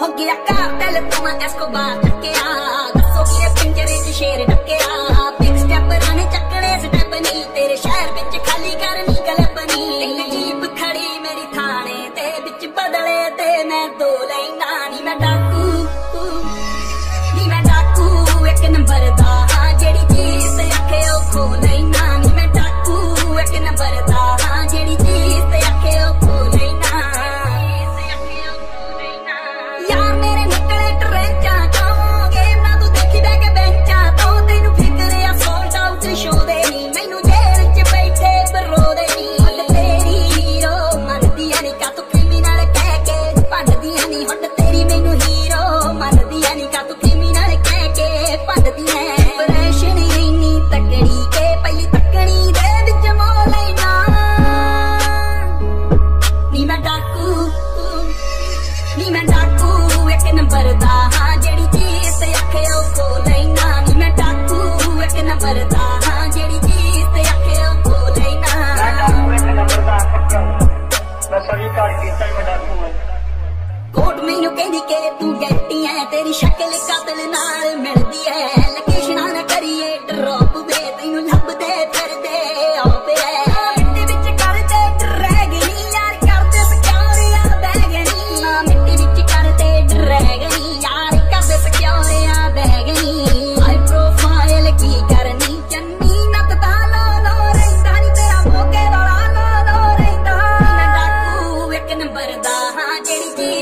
ਹੋ ਗਿਆ ਕਾਤਲ ਤੁਮਾ ਐਸਕੋਬਾਰ ਟੱਕਿਆ ਦੱਸੋ ਕੀ ਇਹ ਪਿੰਜਰੇ 'ਚ ਸ਼ੇਰ ਟੱਕਿਆ ਪਿਕ ਸਟੈਪ ਰਾਣੇ ਚੱਕਣੇ ਸਟੈਪ ਨਹੀਂ ਤੇਰੇ ਸ਼ਹਿਰ ਵਿੱਚ ਖਾਲੀ ਕਰਨੀ ਗਲਪਨੀ ਇੱਕ ਜੀਪ ਖੜੀ ਮੇਰੀ ਥਾਣੇ ਤੇ ਵਿੱਚ ਬਦਲੇ ਤੇ ਮੈਂ ਦੋ ਲੈਣਾ ਨਹੀਂ ਮੈਂ ਇੱਕ ਨੰਬਰ ਦਾ। ਹਾਂ ਜਿਹੜੀ ਚੀਜ਼ ਤੇ ਅੱਖ ਉਹ ਕੋ ਲੈਣਾ ਨੀ ਮੈਂ ਟਾਕੂ ਇੱਕ ਨੰਬਰ ਦਾ। ਹਾਂ ਜਿਹੜੀ ਚੀਜ਼ ਤੇ ਅੱਖ ਉਹ ਕੋ ਲੈਣਾ ਮੈਂ ਟਾਕੂ ਇੱਕ ਨੰਬਰ ਦਾ ਮੈਂ ਸਹੀ ਕਰ ਕੀਤਾ ਮੈਂ ਟਾਕੂ ਕੋਟ ਮੈਨੂੰ ਕਹਿੰਦੀ ਕਿ ਤੂੰ ਗੱਟੀ ਐ ਤੇਰੀ ਸ਼ਕਲ ਕਾਤਲ ਨਾਲ ਮਿਲ daddy